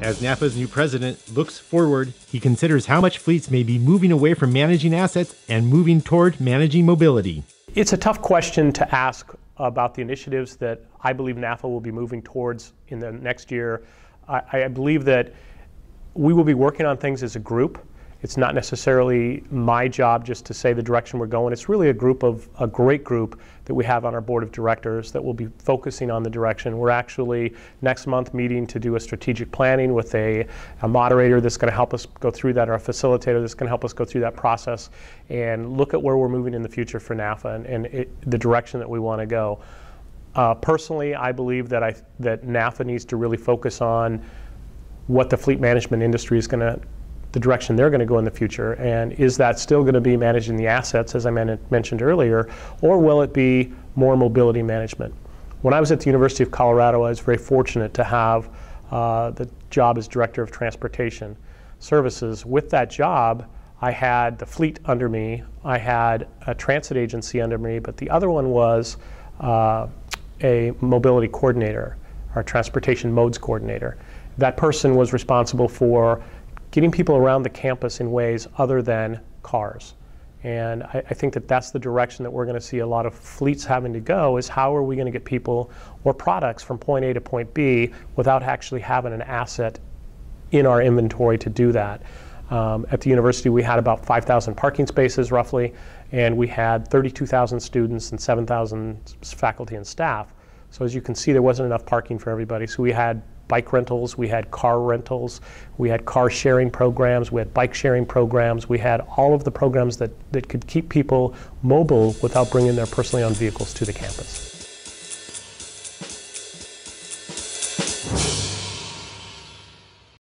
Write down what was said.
As NAFA's new president looks forward, he considers how much fleets may be moving away from managing assets and moving toward managing mobility. It's a tough question to ask about the initiatives that I believe NAFA will be moving towards in the next year. I, I believe that we will be working on things as a group. It's not necessarily my job just to say the direction we're going. It's really a group of a great group that we have on our board of directors that will be focusing on the direction. We're actually next month meeting to do a strategic planning with a, a moderator that's going to help us go through that, or a facilitator that's going to help us go through that process and look at where we're moving in the future for NAFA and, and it, the direction that we want to go. Uh, personally, I believe that I that NAFA needs to really focus on what the fleet management industry is going to the direction they're going to go in the future? And is that still going to be managing the assets, as I men- mentioned earlier, or will it be more mobility management? When I was at the University of Colorado, I was very fortunate to have uh, the job as Director of Transportation Services. With that job, I had the fleet under me, I had a transit agency under me, but the other one was uh, a mobility coordinator, or transportation modes coordinator. That person was responsible for getting people around the campus in ways other than cars. And I, I, think that that's the direction that we're going to see a lot of fleets having to go is how are we going to get people or products from point A to point B without actually having an asset in our inventory to do that. Um, at the university, we had about 5,000 parking spaces roughly, and we had 32,000 students and 7,000 faculty and staff. So as you can see, there wasn't enough parking for everybody. So we had bike rentals, we had car rentals, we had car sharing programs, we had bike sharing programs, we had all of the programs that, that could keep people mobile without bringing their personally owned vehicles to the campus.